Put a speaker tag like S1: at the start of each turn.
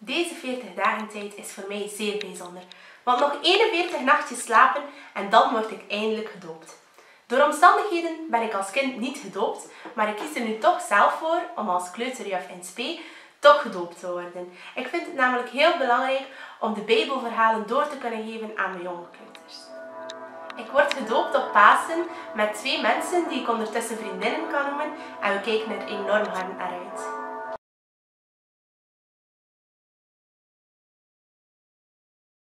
S1: Deze 40 dagen tijd is voor mij zeer bijzonder. Want nog 41 nachtjes slapen en dan word ik eindelijk gedoopt. Door omstandigheden ben ik als kind niet gedoopt, maar ik kies er nu toch zelf voor om als kleuterjuf in spe toch gedoopt te worden. Ik vind het namelijk heel belangrijk om de Bijbelverhalen door te kunnen geven aan mijn jonge kleuters. Ik word gedoopt op Pasen met twee mensen die ik ondertussen vriendinnen kan noemen en we kijken er enorm hard naar uit.